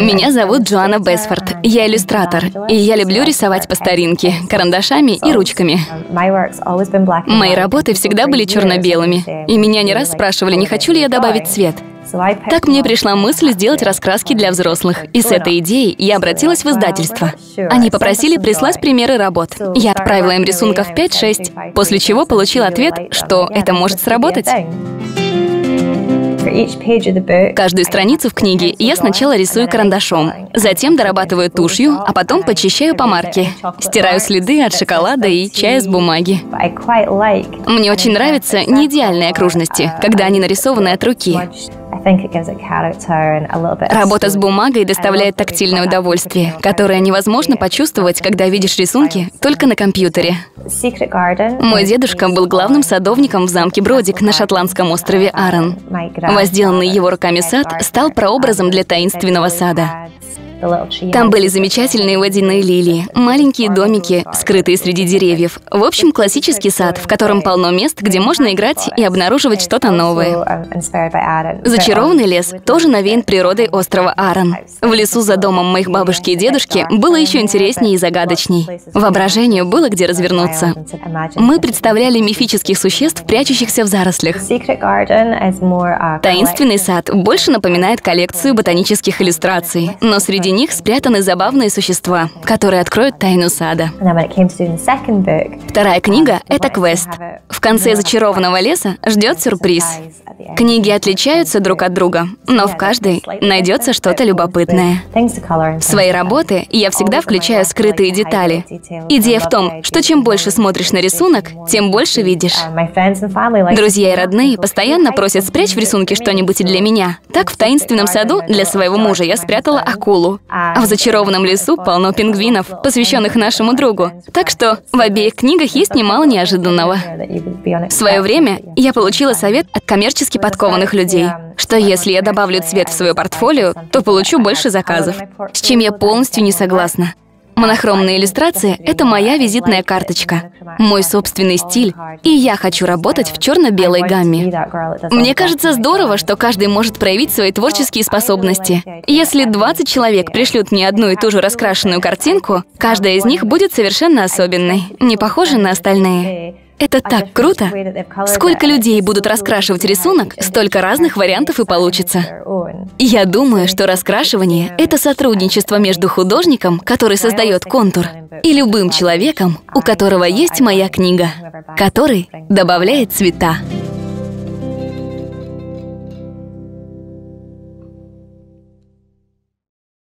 Меня зовут Джоанна Бесфорд. Я иллюстратор, и я люблю рисовать по старинке, карандашами и ручками. Мои работы всегда были черно-белыми, и меня не раз спрашивали, не хочу ли я добавить цвет. Так мне пришла мысль сделать раскраски для взрослых, и с этой идеей я обратилась в издательство. Они попросили прислать примеры работ. Я отправила им рисунков 5-6, после чего получила ответ, что это может сработать. Каждую страницу в книге я сначала рисую карандашом, затем дорабатываю тушью, а потом почищаю по марке. Стираю следы от шоколада и чая с бумаги. Мне очень нравятся неидеальные окружности, когда они нарисованы от руки. Работа с бумагой доставляет тактильное удовольствие, которое невозможно почувствовать, когда видишь рисунки только на компьютере. Мой дедушка был главным садовником в замке Бродик на шотландском острове Арон. Возделанный его руками сад стал прообразом для таинственного сада. Там были замечательные водяные лилии, маленькие домики, скрытые среди деревьев. В общем, классический сад, в котором полно мест, где можно играть и обнаруживать что-то новое. Зачарованный лес тоже навеян природой острова Аран. В лесу за домом моих бабушки и дедушки было еще интереснее и загадочней. Воображению было где развернуться. Мы представляли мифических существ, прячущихся в зарослях. Таинственный сад больше напоминает коллекцию ботанических иллюстраций, но среди Среди них спрятаны забавные существа, которые откроют тайну сада. Вторая книга — это квест. В конце «Зачарованного леса» ждет сюрприз. Книги отличаются друг от друга, но в каждой найдется что-то любопытное. В свои работы я всегда включаю скрытые детали. Идея в том, что чем больше смотришь на рисунок, тем больше видишь. Друзья и родные постоянно просят спрячь в рисунке что-нибудь для меня. Так в таинственном саду для своего мужа я спрятала акулу. А в зачарованном лесу полно пингвинов, посвященных нашему другу. Так что в обеих книгах есть немало неожиданного. В свое время я получила совет от коммерчески подкованных людей, что если я добавлю цвет в свое портфолио, то получу больше заказов, с чем я полностью не согласна. Монохромные иллюстрации — это моя визитная карточка, мой собственный стиль, и я хочу работать в черно-белой гамме. Мне кажется здорово, что каждый может проявить свои творческие способности. Если 20 человек пришлют мне одну и ту же раскрашенную картинку, каждая из них будет совершенно особенной, не похожей на остальные. Это так круто! Сколько людей будут раскрашивать рисунок, столько разных вариантов и получится. Я думаю, что раскрашивание — это сотрудничество между художником, который создает контур, и любым человеком, у которого есть моя книга, который добавляет цвета.